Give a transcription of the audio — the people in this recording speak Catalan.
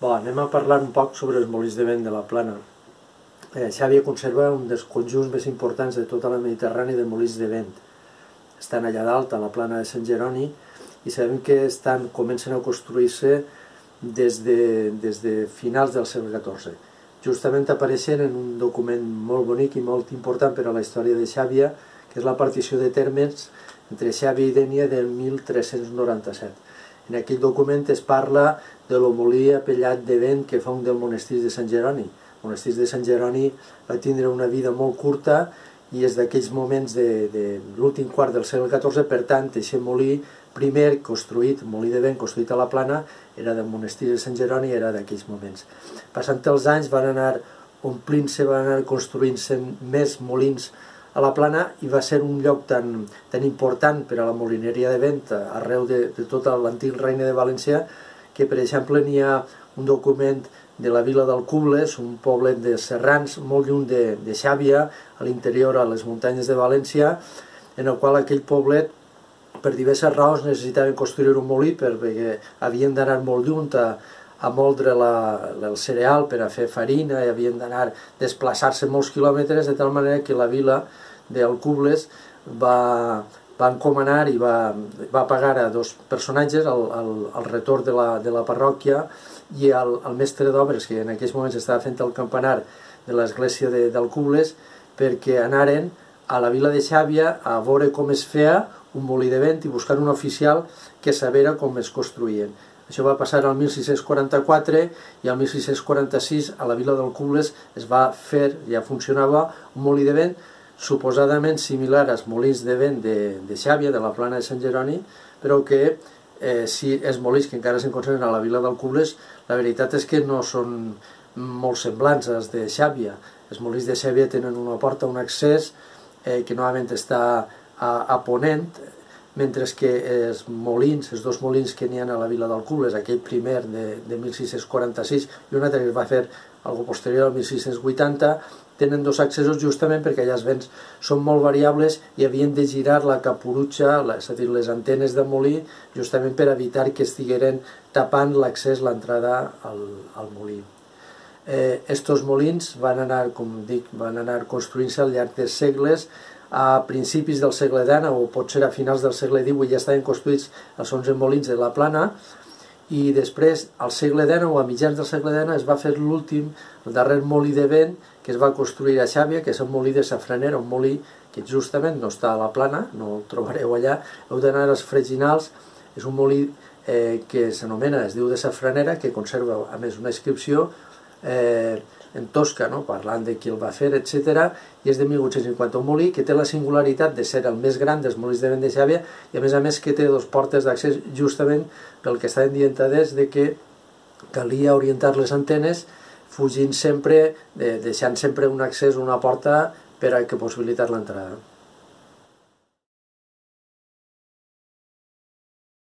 Bon, anem a parlar un poc sobre els molins de vent de la plana. Eh, Xàbia conserva un dels conjunts més importants de tota la Mediterrània de molins de vent. Estan allà dalt, a la plana de Sant Jeroni, i sabem que estan, comencen a construir-se des, de, des de finals del segle XIV. Justament apareixen en un document molt bonic i molt important per a la història de Xàbia, que és la partició de termes entre Xàbia i Dènia del 1397 en aquell document es parla de l'homolí apellat de vent que fa un del monestir de Sant Jeroni. El monestir de Sant Jeroni va tindre una vida molt curta i és d'aquells moments de, de l'últim quart del segle XIV, per tant, aquest molí primer construït, molí de vent construït a la plana, era del monestir de Sant Jeroni era d'aquells moments. Passant els anys van anar omplint-se, van anar construint-se més molins a la plana i va ser un lloc tan, tan important per a la molineria de vent arreu de, de tot l'antic regne de València que, per exemple, n'hi ha un document de la vila d'Alcubles, un poblet de serrans molt lluny de, de Xàbia, a l'interior, a les muntanyes de València, en el qual aquell poblet, per diverses raons, necessitaven construir un molí perquè havien d'anar molt lluny a, a moldre la, el cereal per a fer farina i havien d'anar desplaçar-se molts quilòmetres de tal manera que la vila d'Alcubles va, va encomanar i va, va pagar a dos personatges el, el, el retorn de la, de la parròquia i el, el mestre d'obres que en aquells moments estava fent el campanar de l'església d'Alcubles perquè anaren a la vila de Xàbia a veure com es feia un molí de vent i buscar un oficial que sabera com es construïen. Això va passar al 1644 i al 1646 a la vila del Cubles es va fer, ja funcionava, un molí de vent suposadament similar als molins de vent de, de Xàbia, de la plana de Sant Jeroni, però que eh, si els molins que encara se'n conserven a la vila del Cubles, la veritat és que no són molt semblants als de Xàbia. Els molins de Xàbia tenen una porta, un accés, eh, que normalment està a, a ponent, mentre que els molins, els dos molins que n'hi ha a la vila del Cubles, aquell primer de, de 1646 i un altre que es va fer algo posterior al 1680, tenen dos accessos justament perquè allà els vents són molt variables i havien de girar la capurutxa, és a dir, les antenes de molí, justament per evitar que estigueren tapant l'accés, l'entrada al, al molí. Eh, estos molins van anar, com dic, van anar construint-se al llarg dels segles, a principis del segle XIX o potser a finals del segle XVIII ja estaven construïts els 11 molins de la plana i després al segle XIX o a mitjans del segle XIX es va fer l'últim, el darrer molí de vent que es va construir a Xàbia, que és un molí de Safranera, un molí que justament no està a la plana, no el trobareu allà, heu d'anar als Freginals, és un molí eh, que s'anomena, es diu de Safranera, que conserva a més una inscripció eh, en Tosca, no? parlant de qui el va fer, etc. i és de 1850, un molí que té la singularitat de ser el més gran dels molins de vent de Xàbia i a més a més que té dos portes d'accés justament pel que estaven dient des de que calia orientar les antenes fugint sempre, de, deixant sempre un accés, una porta per a que possibilitar l'entrada.